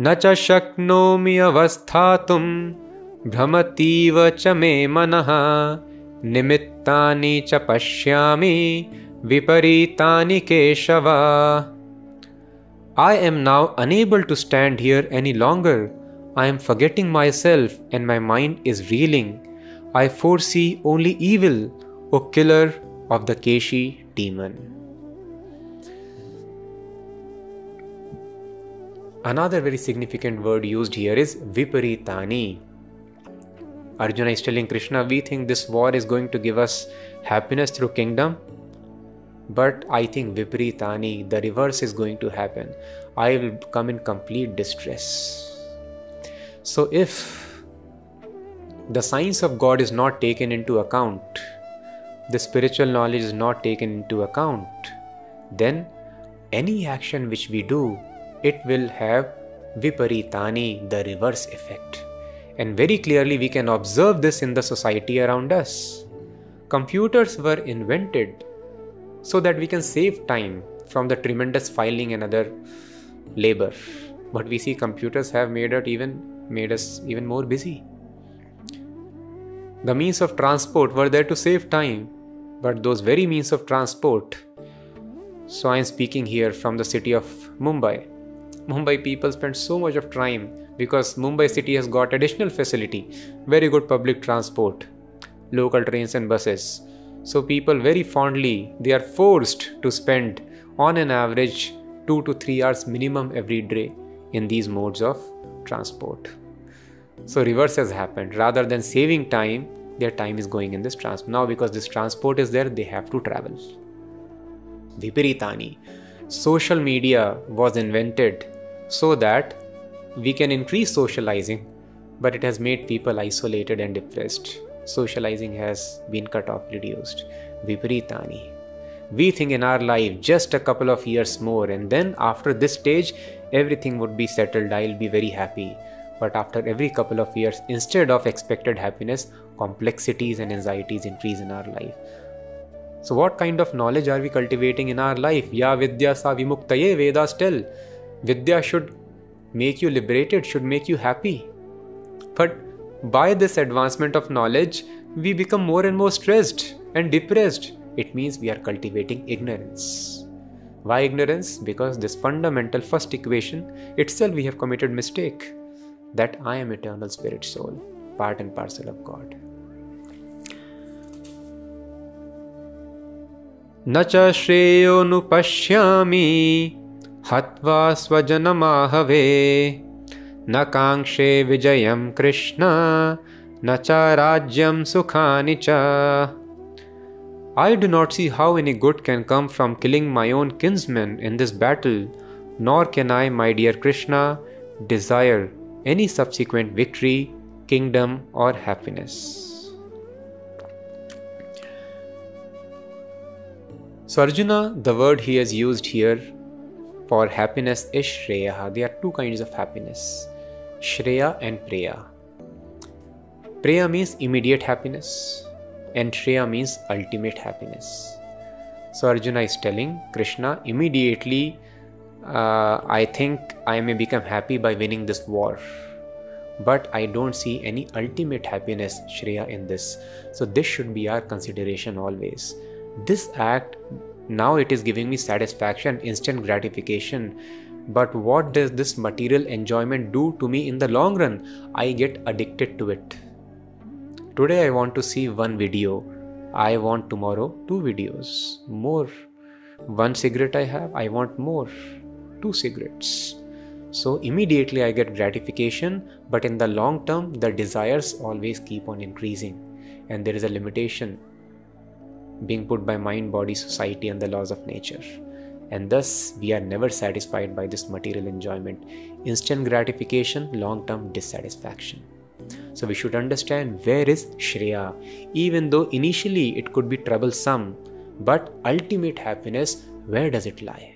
न च शक्नोमि अवस्थातुं भ्रमतीव च मे मनः निमित्तानि च पश्यामि विपरीतानि Keshav I am now unable to stand here any longer. I am forgetting myself and my mind is reeling. I foresee only evil, O killer of the Keshi demon. Another very significant word used here is Viparitani. Arjuna is telling Krishna, We think this war is going to give us happiness through kingdom, but I think Viparitani, the reverse is going to happen. I will come in complete distress. So, if the science of God is not taken into account, the spiritual knowledge is not taken into account, then any action which we do it will have viparitani, the reverse effect. And very clearly, we can observe this in the society around us. Computers were invented so that we can save time from the tremendous filing and other labor. But we see computers have made it even made us even more busy. The means of transport were there to save time, but those very means of transport. So I am speaking here from the city of Mumbai Mumbai people spend so much of time because Mumbai city has got additional facility, very good public transport, local trains and buses. So people very fondly they are forced to spend on an average 2 to 3 hours minimum every day in these modes of transport. So reverse has happened. Rather than saving time, their time is going in this transport. Now because this transport is there, they have to travel. Viparitani. Social media was invented so that we can increase socializing, but it has made people isolated and depressed. Socializing has been cut off, reduced. Viparitani. We think in our life just a couple of years more, and then after this stage, everything would be settled. I'll be very happy. But after every couple of years, instead of expected happiness, complexities and anxieties increase in our life. So, what kind of knowledge are we cultivating in our life? Ya vidya sa vimuktaye Vedas tell. Vidya should make you liberated, should make you happy. But by this advancement of knowledge, we become more and more stressed and depressed. It means we are cultivating ignorance. Why ignorance? Because this fundamental first equation itself we have committed mistake that I am eternal spirit soul, part and parcel of God. न च श्रेयोनुपश्यामि हत्वा स्वजनमाहवे न काङ्क्षे विजयं कृष्ण न च राज्यं सुखानि च I do not see how any good can come from killing my own kinsmen in this battle, nor can I, my dear Krishna, desire any subsequent victory, kingdom, or happiness. So, Arjuna, the word he has used here for happiness is Shreya. There are two kinds of happiness Shreya and Preya. Preya means immediate happiness, and Shreya means ultimate happiness. So Arjuna is telling Krishna immediately, uh, I think I may become happy by winning this war. But I don't see any ultimate happiness, Shreya, in this. So, this should be our consideration always. This act now it is giving me satisfaction, instant gratification. But what does this material enjoyment do to me in the long run? I get addicted to it. Today I want to see one video. I want tomorrow two videos. More. One cigarette I have, I want more. Two cigarettes. So immediately I get gratification, but in the long term, the desires always keep on increasing, and there is a limitation being put by mind, body, society, and the laws of nature. And thus, we are never satisfied by this material enjoyment. Instant gratification, long term dissatisfaction. So, we should understand where is Shreya, even though initially it could be troublesome, but ultimate happiness, where does it lie?